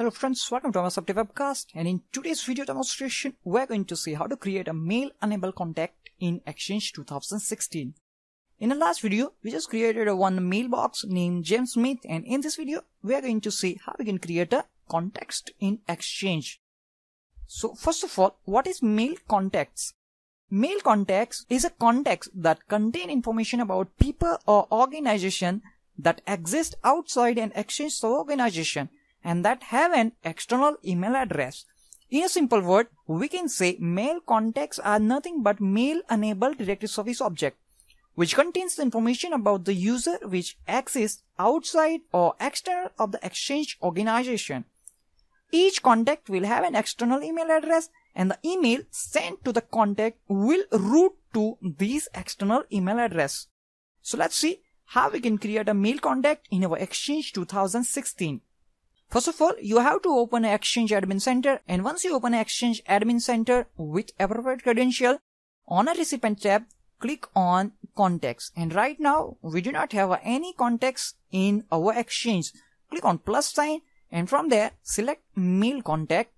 Hello friends, welcome to our Subject Webcast and in today's video demonstration, we're going to see how to create a mail enable contact in Exchange 2016. In the last video, we just created a one mailbox named James Smith and in this video, we are going to see how we can create a context in Exchange. So first of all, what is mail contacts? Mail contacts is a context that contain information about people or organization that exist outside an Exchange organization and that have an external email address. In a simple word, we can say mail contacts are nothing but mail enabled directory service object, which contains the information about the user which exists outside or external of the exchange organization. Each contact will have an external email address and the email sent to the contact will route to this external email address. So let's see how we can create a mail contact in our Exchange 2016. First of all, you have to open Exchange Admin Center and once you open Exchange Admin Center with appropriate credential, on a recipient tab, click on contacts and right now we do not have any contacts in our Exchange. Click on plus sign and from there select mail contact.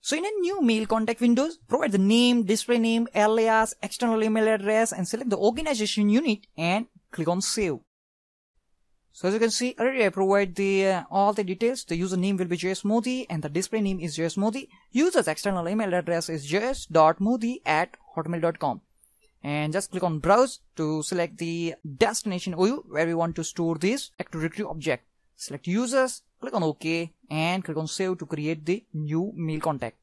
So in a new mail contact windows, provide the name, display name, alias, external email address and select the organization unit and click on save. So as you can see, already I provide the uh, all the details. The username will be JS Modi and the display name is JS Modi. User's external email address is js.modi at hotmail.com. And just click on browse to select the destination OU where we want to store this Active Directory object. Select users, click on OK and click on save to create the new mail contact.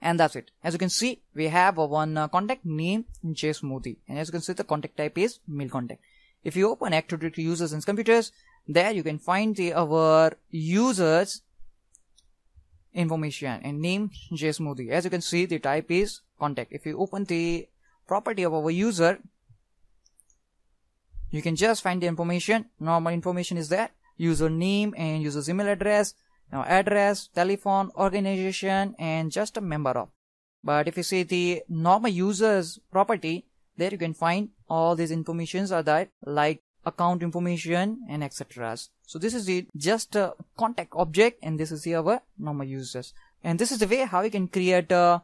And that's it. As you can see, we have a one uh, contact name JS Modi. And as you can see, the contact type is mail contact. If you open Active Directory users and computers, there you can find the our users information and name JS Modi. As you can see, the type is contact. If you open the property of our user, you can just find the information. Normal information is there. User name and user's email address. Now address, telephone, organization, and just a member of. But if you see the normal users property, there you can find all these informations are there like account information and etc. So this is the just a contact object and this is our normal users. And this is the way how we can create a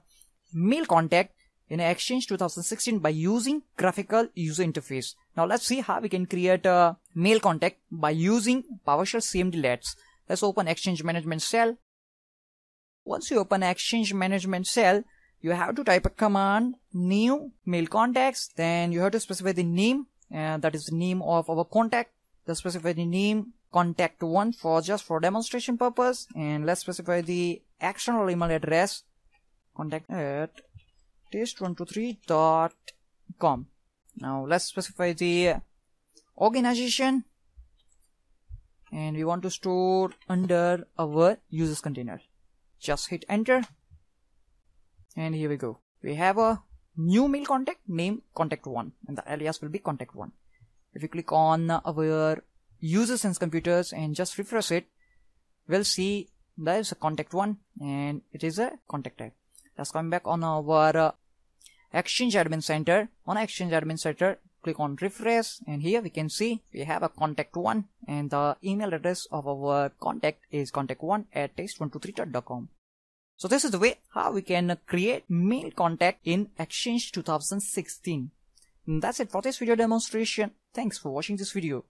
mail contact in Exchange 2016 by using graphical user interface. Now let's see how we can create a mail contact by using PowerShell cmdlets. Let's open Exchange Management Shell. Once you open Exchange Management Shell, you have to type a command new mail contacts then you have to specify the name and that is the name of our contact. Let's specify the name contact one for just for demonstration purpose and let's specify the external email address contact at test123.com now let's specify the organization and we want to store under our users container. Just hit enter and here we go. We have a new mail contact name contact1 and the alias will be contact1 if you click on our users and computers and just refresh it we'll see there is a contact1 and it is a contact type. Let's come back on our uh, exchange admin center. On exchange admin center click on refresh. And here we can see we have a contact1 and the email address of our contact is contact1 at test123.com so this is the way how we can uh, create mail contact in Exchange 2016. And that's it for this video demonstration. Thanks for watching this video.